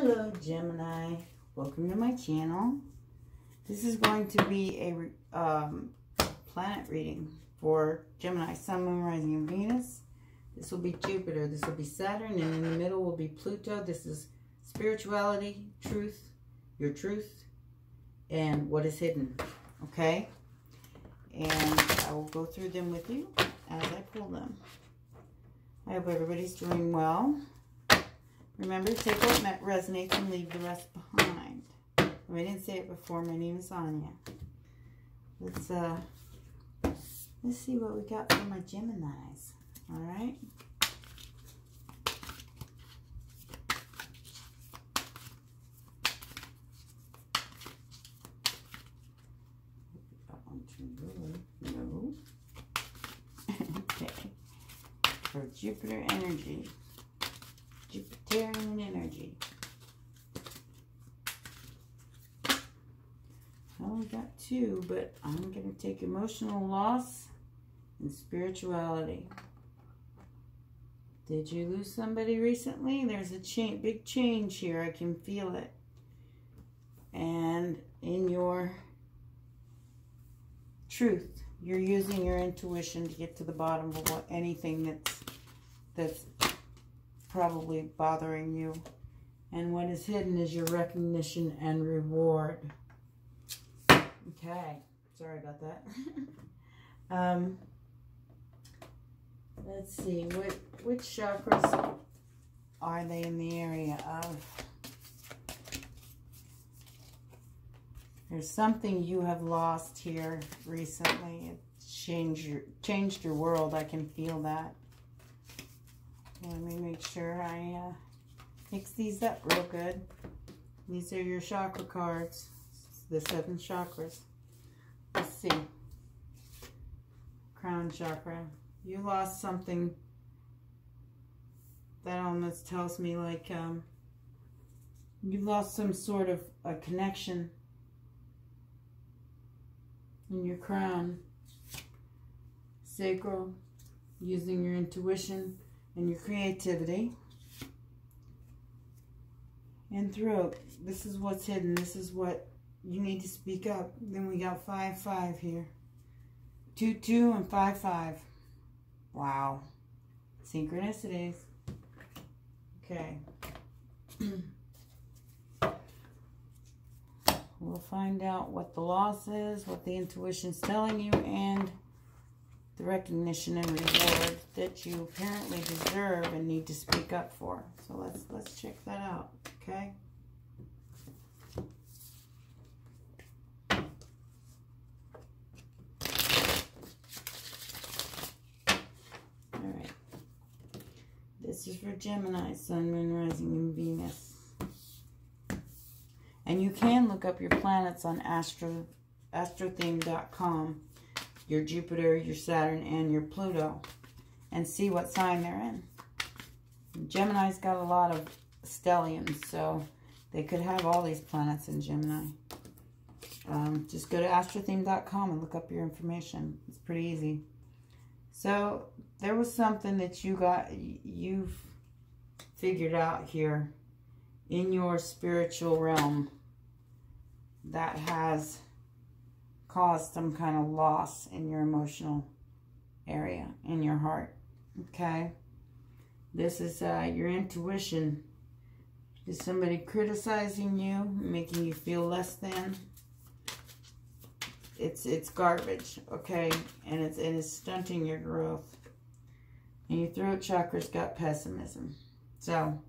Hello Gemini, welcome to my channel. This is going to be a um, planet reading for Gemini, Sun, Moon, Rising, and Venus. This will be Jupiter, this will be Saturn, and in the middle will be Pluto. This is spirituality, truth, your truth, and what is hidden, okay? And I will go through them with you as I pull them. I hope everybody's doing well. Remember, take what resonates and leave the rest behind. If I didn't say it before, my name is Anya. Let's uh, let's see what we got for my Geminis. All right. No. okay. For Jupiter energy. Jupiterian energy. I only got two, but I'm going to take emotional loss and spirituality. Did you lose somebody recently? There's a change, big change here. I can feel it. And in your truth, you're using your intuition to get to the bottom of what anything that's that's probably bothering you. And what is hidden is your recognition and reward. Okay. Sorry about that. um, let's see. What, which chakras are they in the area of? There's something you have lost here recently. It changed your, changed your world. I can feel that. Let me make sure I uh, mix these up real good. These are your chakra cards, the seven chakras. Let's see. Crown chakra. You lost something that almost tells me like um, you lost some sort of a connection in your crown. Sacral, using your intuition and your creativity. And throat, this is what's hidden. This is what you need to speak up. Then we got 5-5 here. 2-2 and 5-5. Wow. Synchronicities. Okay. we'll find out what the loss is, what the intuition's telling you, and the recognition and reward that you apparently deserve and need to speak up for. So let's let's check that out, okay? All right. This is for Gemini, Sun, Moon, Rising, and Venus. And you can look up your planets on astro, astrotheme.com your Jupiter, your Saturn, and your Pluto and see what sign they're in. Gemini's got a lot of stelliums, so they could have all these planets in Gemini. Um, just go to astrotheme.com and look up your information. It's pretty easy. So there was something that you got, you've figured out here in your spiritual realm that has caused some kind of loss in your emotional area, in your heart. Okay? This is uh, your intuition. Is somebody criticizing you, making you feel less than? It's it's garbage, okay? And it's and it's stunting your growth. And your throat chakra's got pessimism. So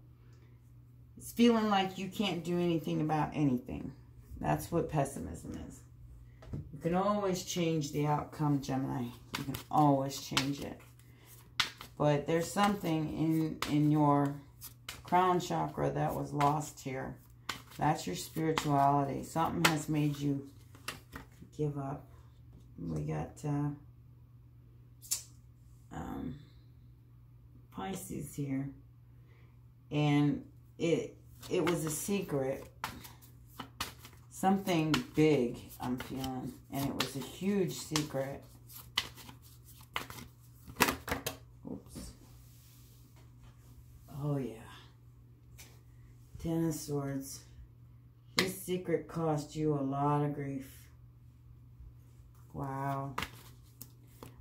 it's feeling like you can't do anything about anything. That's what pessimism is. You can always change the outcome, Gemini. You can always change it. But there's something in, in your crown chakra that was lost here. That's your spirituality. Something has made you give up. We got uh, um, Pisces here. And it it was a secret something big I'm feeling. And it was a huge secret. Oops. Oh, yeah. Ten of Swords. This secret cost you a lot of grief. Wow.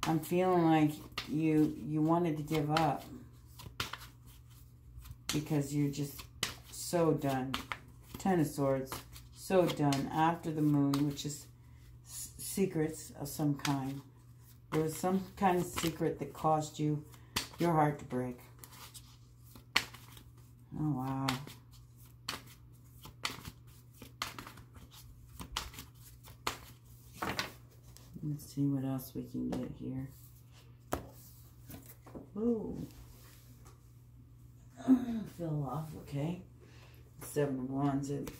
I'm feeling like you you wanted to give up because you're just so done. Ten of Swords, so done. After the moon, which is secrets of some kind. There was some kind of secret that caused you your heart to break. Oh, wow. Let's see what else we can get here. Oh. Fell off, okay. Seven of Wands. And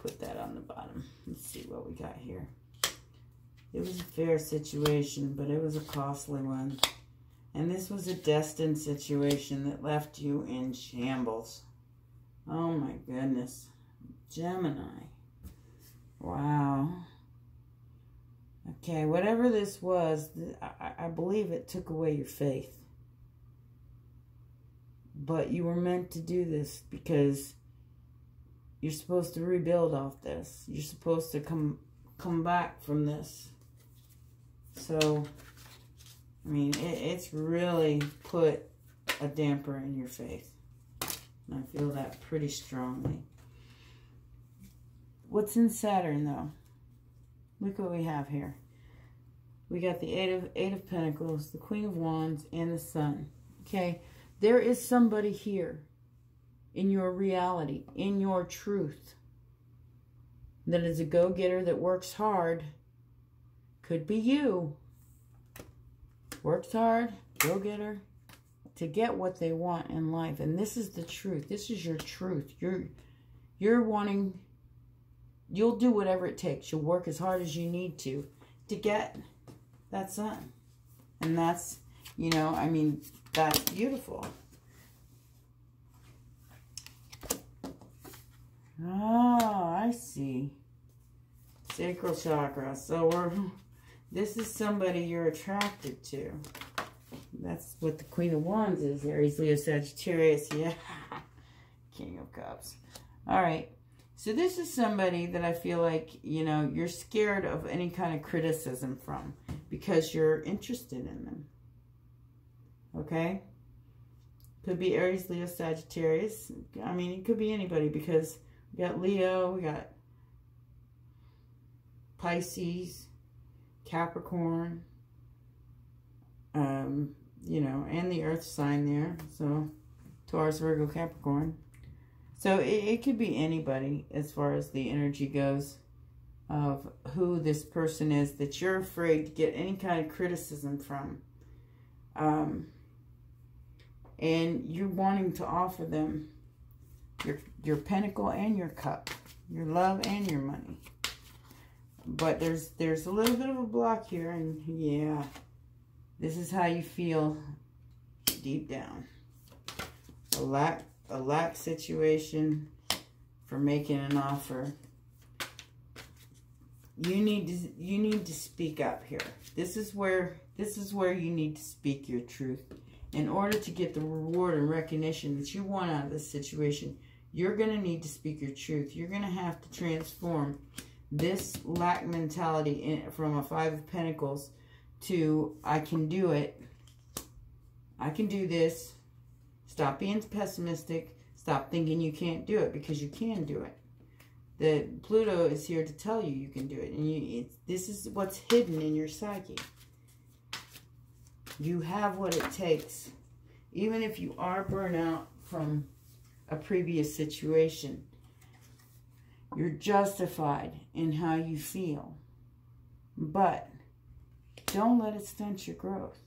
put that on the bottom. Let's see what we got here. It was a fair situation, but it was a costly one. And this was a destined situation that left you in shambles. Oh my goodness. Gemini. Wow. Okay, whatever this was, I, believe it took away your faith. But you were meant to do this because you're supposed to rebuild off this. You're supposed to come come back from this. So, I mean, it, it's really put a damper in your faith. And I feel that pretty strongly. What's in Saturn, though? Look what we have here. We got the Eight of, Eight of Pentacles, the Queen of Wands, and the Sun. Okay? There is somebody here in your reality, in your truth, that is a go-getter that works hard could be you. Works hard, go getter, to get what they want in life. And this is the truth. This is your truth. You're you're wanting you'll do whatever it takes. You'll work as hard as you need to to get that sun. And that's, you know, I mean, that's beautiful. Oh, I see. Sacral chakra. So we're this is somebody you're attracted to. That's what the Queen of Wands is. Aries, Leo, Sagittarius. Yeah. King of Cups. All right. So this is somebody that I feel like, you know, you're scared of any kind of criticism from because you're interested in them. Okay? Could be Aries, Leo, Sagittarius. I mean, it could be anybody because we got Leo, we got Pisces, Capricorn, um, you know, and the earth sign there. So Taurus, Virgo, Capricorn. So it, it could be anybody as far as the energy goes of who this person is that you're afraid to get any kind of criticism from. Um, and you're wanting to offer them your, your pentacle and your cup, your love and your money. But there's there's a little bit of a block here and yeah this is how you feel deep down. A lack a lack situation for making an offer. You need to you need to speak up here. This is where this is where you need to speak your truth in order to get the reward and recognition that you want out of this situation you're going to need to speak your truth you're going to have to transform this lack mentality in, from a Five of Pentacles to I can do it. I can do this. Stop being pessimistic. Stop thinking you can't do it because you can do it. The Pluto is here to tell you you can do it. And you, this is what's hidden in your psyche. You have what it takes. Even if you are burnout from a previous situation you're justified in how you feel. But don't let it stunt your growth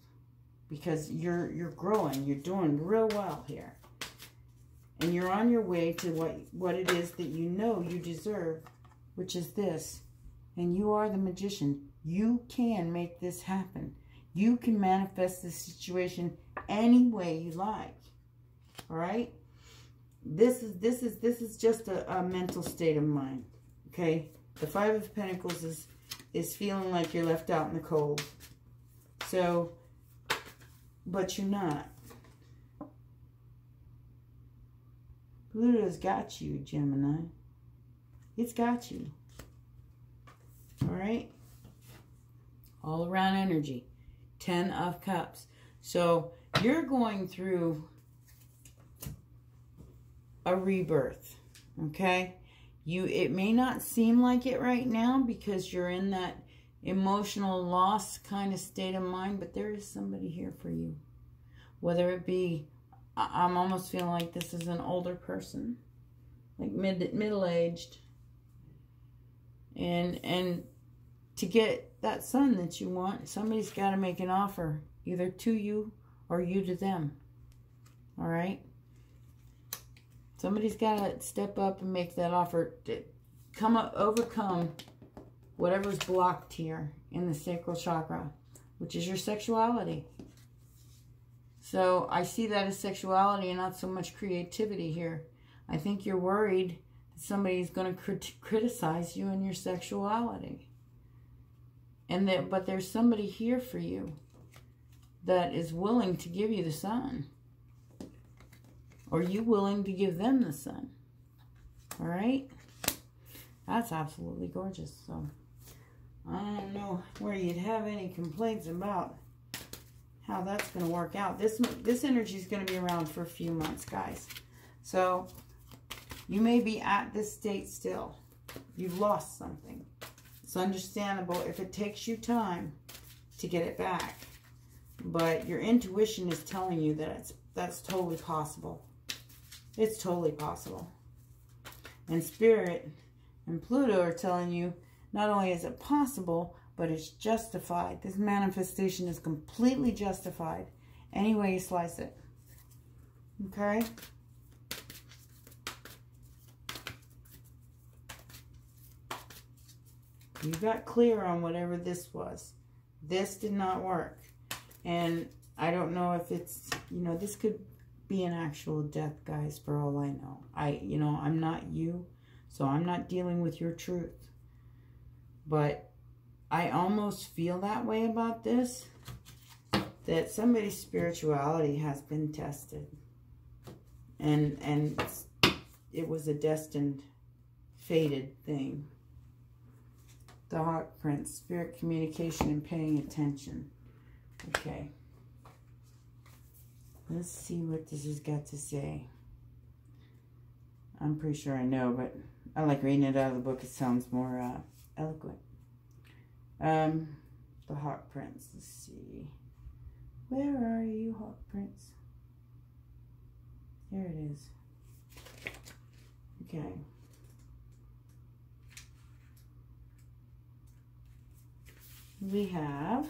because you're you're growing. You're doing real well here. And you're on your way to what, what it is that you know you deserve, which is this. And you are the magician. You can make this happen. You can manifest this situation any way you like. All right? This is this is this is just a, a mental state of mind okay the five of pentacles is is feeling like you're left out in the cold so but you're not Pluto's got you, Gemini. It's got you. All right? All around energy. Ten of Cups. So you're going through a rebirth. Okay? You it may not seem like it right now because you're in that emotional loss kind of state of mind, but there is somebody here for you. Whether it be I'm almost feeling like this is an older person, like mid middle aged, and and to get that sun that you want, somebody's got to make an offer, either to you or you to them. All right. Somebody's got to step up and make that offer to come up, overcome whatever's blocked here in the sacral chakra, which is your sexuality. So I see that as sexuality and not so much creativity here. I think you're worried that somebody's going to crit criticize you and your sexuality. And that, but there's somebody here for you that is willing to give you the sun. Are you willing to give them the sun? All right? That's absolutely gorgeous. So, I don't know where you'd have any complaints about how that's going to work out. This, this energy is going to be around for a few months, guys. So, you may be at this state still. You've lost something. It's understandable if it takes you time to get it back. But your intuition is telling you that it's that's totally possible. It's totally possible. And Spirit and Pluto are telling you not only is it possible, but it's justified. This manifestation is completely justified any way you slice it. Okay? You got clear on whatever this was. This did not work. And I don't know if it's, you know, this could be an actual death, guys, for all I know. I, you know, I'm not you, so I'm not dealing with your truth. But I almost feel that way about this, that somebody's spirituality has been tested. And, and it was a destined, fated thing. The Hawk Prince, spirit communication and paying attention. Okay. Let's see what this has got to say. I'm pretty sure I know, but I like reading it out of the book. It sounds more uh, eloquent. Um, the Hawk Prince. Let's see. Where are you, Hawk Prince? Here it is. Okay. We have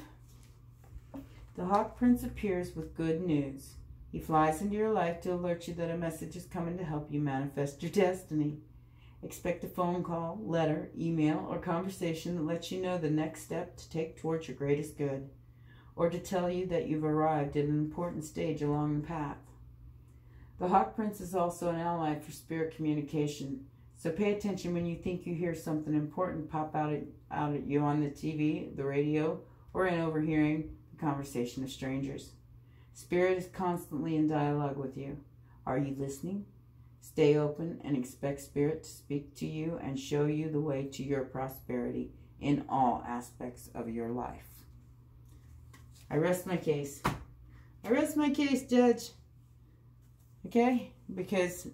the Hawk Prince appears with good news. He flies into your life to alert you that a message is coming to help you manifest your destiny. Expect a phone call, letter, email, or conversation that lets you know the next step to take towards your greatest good, or to tell you that you've arrived at an important stage along the path. The Hawk Prince is also an ally for spirit communication, so pay attention when you think you hear something important pop out at, out at you on the TV, the radio, or in overhearing the conversation of strangers. Spirit is constantly in dialogue with you. Are you listening? Stay open and expect Spirit to speak to you and show you the way to your prosperity in all aspects of your life. I rest my case. I rest my case, Judge. Okay? Because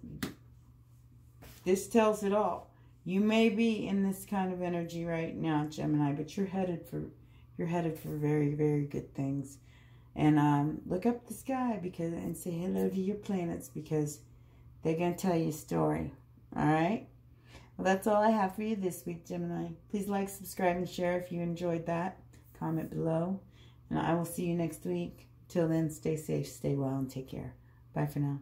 this tells it all. You may be in this kind of energy right now, Gemini, but you're headed for you're headed for very, very good things. And um, look up the sky because and say hello to your planets because they're going to tell you a story. All right? Well, that's all I have for you this week, Gemini. Please like, subscribe, and share if you enjoyed that. Comment below. And I will see you next week. Till then, stay safe, stay well, and take care. Bye for now.